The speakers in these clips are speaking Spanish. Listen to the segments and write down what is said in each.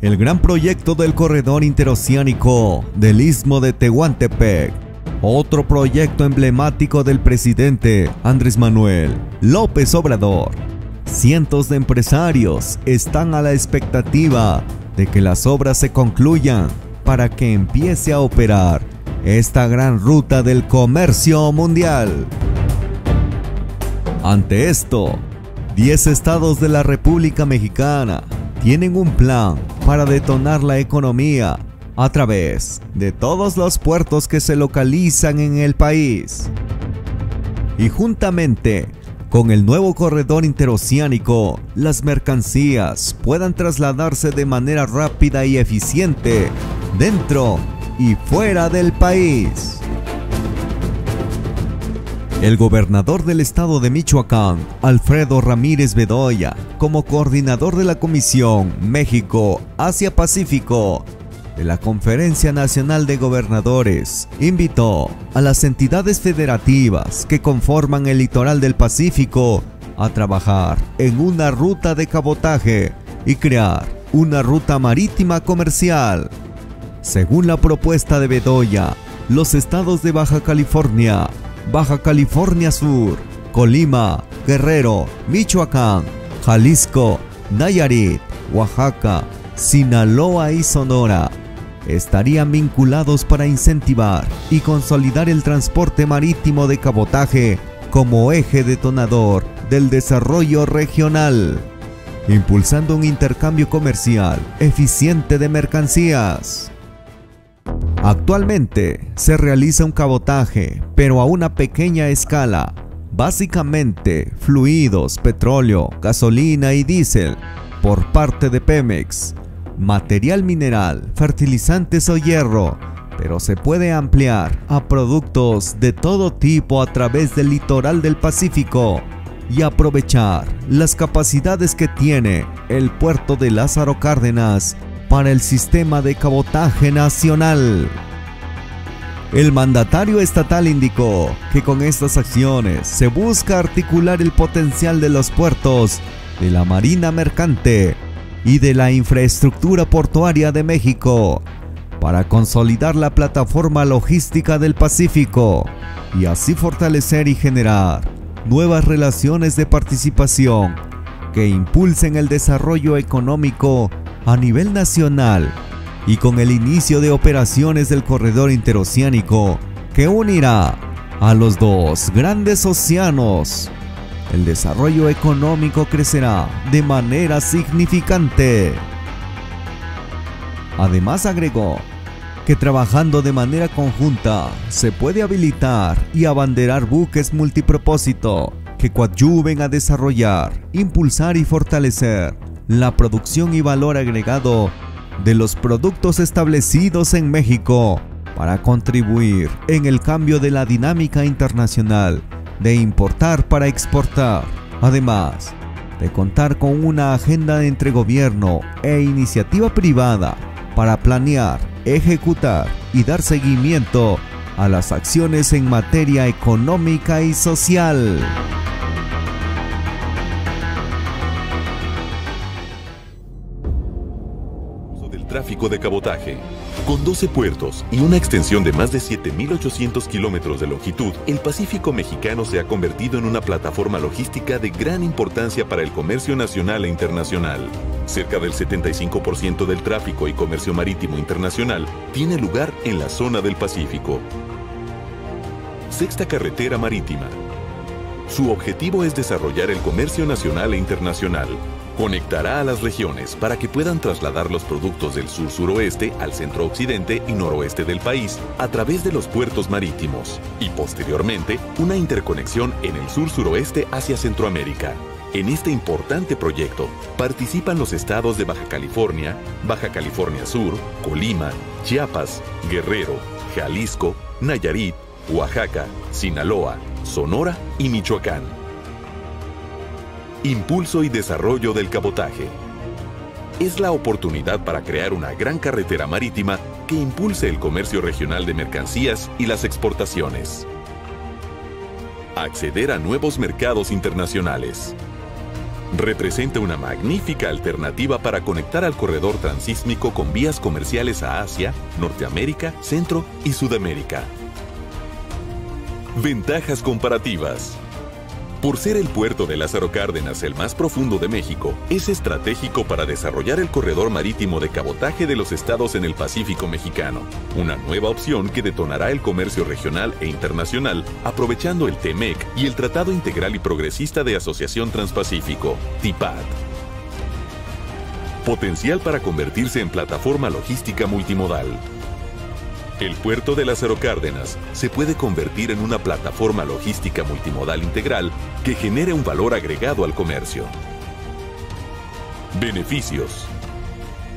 el gran proyecto del corredor interoceánico del Istmo de Tehuantepec, otro proyecto emblemático del presidente Andrés Manuel López Obrador. Cientos de empresarios están a la expectativa de que las obras se concluyan para que empiece a operar esta gran ruta del comercio mundial. Ante esto, 10 estados de la República Mexicana tienen un plan para detonar la economía a través de todos los puertos que se localizan en el país. Y juntamente con el nuevo corredor interoceánico, las mercancías puedan trasladarse de manera rápida y eficiente dentro y fuera del país. El gobernador del estado de Michoacán, Alfredo Ramírez Bedoya, como coordinador de la Comisión México-Asia-Pacífico de la Conferencia Nacional de Gobernadores, invitó a las entidades federativas que conforman el litoral del Pacífico a trabajar en una ruta de cabotaje y crear una ruta marítima comercial. Según la propuesta de Bedoya, los estados de Baja California, Baja California Sur, Colima, Guerrero, Michoacán, Jalisco, Nayarit, Oaxaca, Sinaloa y Sonora estarían vinculados para incentivar y consolidar el transporte marítimo de cabotaje como eje detonador del desarrollo regional, impulsando un intercambio comercial eficiente de mercancías. Actualmente se realiza un cabotaje, pero a una pequeña escala, básicamente fluidos, petróleo, gasolina y diésel, por parte de Pemex, material mineral, fertilizantes o hierro, pero se puede ampliar a productos de todo tipo a través del litoral del Pacífico y aprovechar las capacidades que tiene el puerto de Lázaro Cárdenas para el sistema de cabotaje nacional. El mandatario estatal indicó que con estas acciones se busca articular el potencial de los puertos de la Marina Mercante y de la infraestructura portuaria de México para consolidar la plataforma logística del Pacífico y así fortalecer y generar nuevas relaciones de participación que impulsen el desarrollo económico a nivel nacional y con el inicio de operaciones del corredor interoceánico que unirá a los dos grandes océanos el desarrollo económico crecerá de manera significante. Además agregó que trabajando de manera conjunta se puede habilitar y abanderar buques multipropósito que coadyuven a desarrollar, impulsar y fortalecer la producción y valor agregado de los productos establecidos en México para contribuir en el cambio de la dinámica internacional de importar para exportar, además de contar con una agenda entre gobierno e iniciativa privada para planear, ejecutar y dar seguimiento a las acciones en materia económica y social. Tráfico de cabotaje. Con 12 puertos y una extensión de más de 7.800 kilómetros de longitud, el Pacífico mexicano se ha convertido en una plataforma logística de gran importancia para el comercio nacional e internacional. Cerca del 75% del tráfico y comercio marítimo internacional tiene lugar en la zona del Pacífico. Sexta Carretera Marítima. Su objetivo es desarrollar el comercio nacional e internacional, Conectará a las regiones para que puedan trasladar los productos del sur-suroeste al centro-occidente y noroeste del país a través de los puertos marítimos y posteriormente una interconexión en el sur-suroeste hacia Centroamérica. En este importante proyecto participan los estados de Baja California, Baja California Sur, Colima, Chiapas, Guerrero, Jalisco, Nayarit, Oaxaca, Sinaloa, Sonora y Michoacán. Impulso y desarrollo del cabotaje. Es la oportunidad para crear una gran carretera marítima que impulse el comercio regional de mercancías y las exportaciones. Acceder a nuevos mercados internacionales. Representa una magnífica alternativa para conectar al corredor transísmico con vías comerciales a Asia, Norteamérica, Centro y Sudamérica. Ventajas comparativas. Por ser el puerto de Lázaro Cárdenas el más profundo de México, es estratégico para desarrollar el corredor marítimo de cabotaje de los estados en el Pacífico mexicano, una nueva opción que detonará el comercio regional e internacional aprovechando el TEMEC y el Tratado Integral y Progresista de Asociación Transpacífico, TIPAD. Potencial para convertirse en plataforma logística multimodal. El puerto de Lázaro Cárdenas se puede convertir en una plataforma logística multimodal integral que genere un valor agregado al comercio. Beneficios.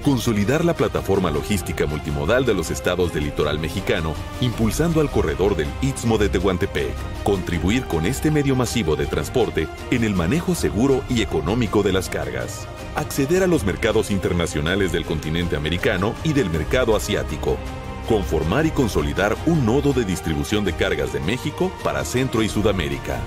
Consolidar la plataforma logística multimodal de los estados del litoral mexicano, impulsando al corredor del Istmo de Tehuantepec. Contribuir con este medio masivo de transporte en el manejo seguro y económico de las cargas. Acceder a los mercados internacionales del continente americano y del mercado asiático, conformar y consolidar un nodo de distribución de cargas de México para Centro y Sudamérica.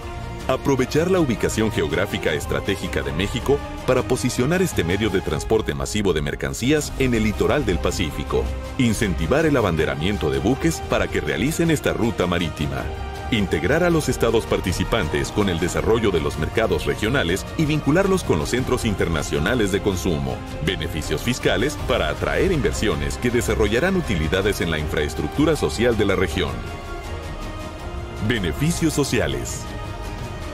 Aprovechar la ubicación geográfica estratégica de México para posicionar este medio de transporte masivo de mercancías en el litoral del Pacífico. Incentivar el abanderamiento de buques para que realicen esta ruta marítima. Integrar a los estados participantes con el desarrollo de los mercados regionales y vincularlos con los centros internacionales de consumo. Beneficios fiscales para atraer inversiones que desarrollarán utilidades en la infraestructura social de la región. Beneficios sociales.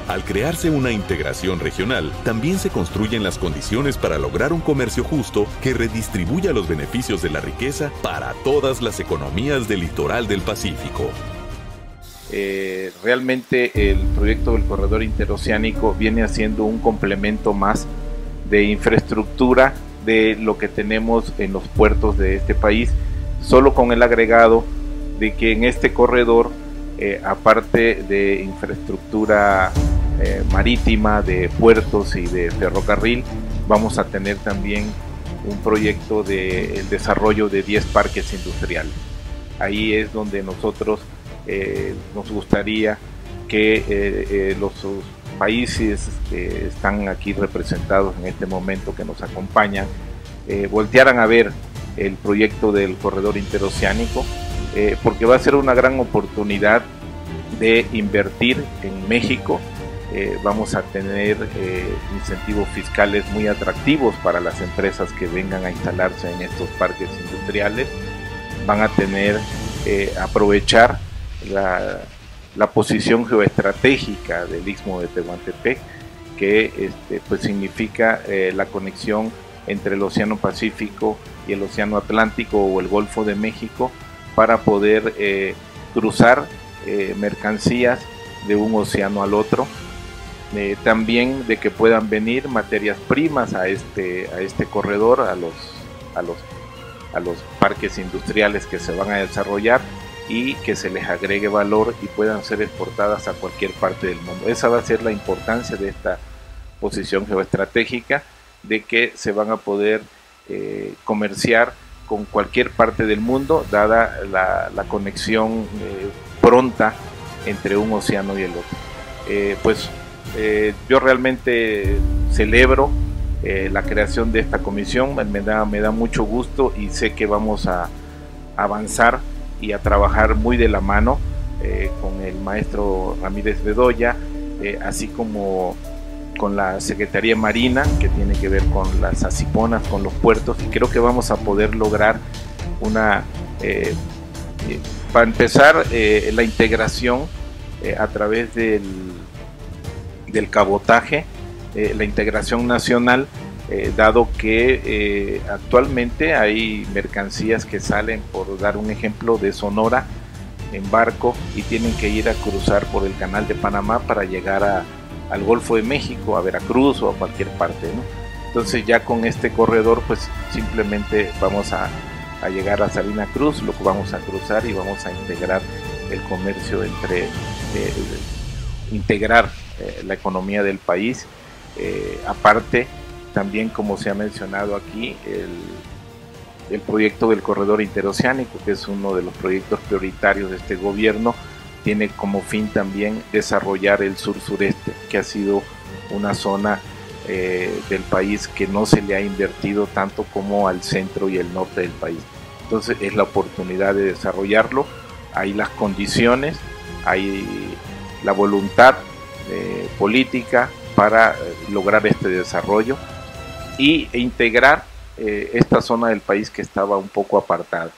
Al crearse una integración regional, también se construyen las condiciones para lograr un comercio justo que redistribuya los beneficios de la riqueza para todas las economías del litoral del Pacífico. Eh, realmente el proyecto del corredor interoceánico viene haciendo un complemento más de infraestructura de lo que tenemos en los puertos de este país, solo con el agregado de que en este corredor, eh, aparte de infraestructura eh, marítima, de puertos y de ferrocarril, vamos a tener también un proyecto de desarrollo de 10 parques industriales. Ahí es donde nosotros eh, nos gustaría que eh, eh, los países que están aquí representados en este momento que nos acompañan voltearan a ver el proyecto del corredor interoceánico porque va a ser una gran oportunidad de invertir en México vamos a tener incentivos fiscales muy atractivos para las empresas que vengan a instalarse en estos parques industriales. Van a tener, aprovechar la, posición geoestratégica del istmo de Tehuantepec, que este, pues significa eh, la conexión entre el Océano Pacífico y el Océano Atlántico o el Golfo de México para poder eh, cruzar eh, mercancías de un océano al otro. también de que puedan venir materias primas a este, a este corredor, a los, a, los, a los parques industriales que se van a desarrollar y que se les agregue valor y puedan ser exportadas a cualquier parte del mundo. Esa va a ser la importancia de esta posición geoestratégica, de que se van a poder eh, comerciar con cualquier parte del mundo, dada la, conexión eh, pronta entre un océano y el otro. Eh, pues yo realmente celebro la creación de esta comisión, me da, me da mucho gusto y sé que vamos a avanzar y a trabajar muy de la mano eh, con el maestro Ramírez Bedoya, eh, así como con la Secretaría Marina, que tiene que ver con las asiponas, con los puertos, y creo que vamos a poder lograr una, eh, para empezar, la integración a través del, del cabotaje, la integración nacional eh, dado que eh, actualmente hay mercancías que salen, por dar un ejemplo, de Sonora en barco y tienen que ir a cruzar por el canal de Panamá para llegar al Golfo de México, a Veracruz o a cualquier parte. Entonces ya con este corredor pues simplemente vamos a, llegar a Salina Cruz, lo vamos a cruzar y vamos a integrar el comercio entre, eh, integrar la economía del país. aparte, también, como se ha mencionado aquí, el, el proyecto del corredor interoceánico, que es uno de los proyectos prioritarios de este gobierno, tiene como fin también desarrollar el sur-sureste, que ha sido una zona eh, del país que no se le ha invertido tanto como al centro y el norte del país. Entonces es la oportunidad de desarrollarlo, hay las condiciones, hay la voluntad eh, política para lograr este desarrollo y, e integrar esta zona del país que estaba un poco apartada.